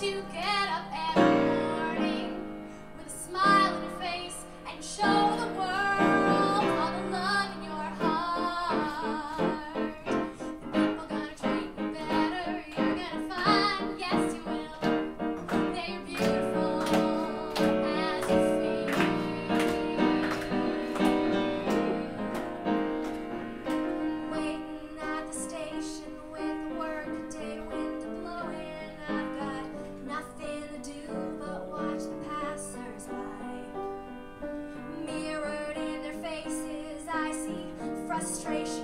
together. frustration.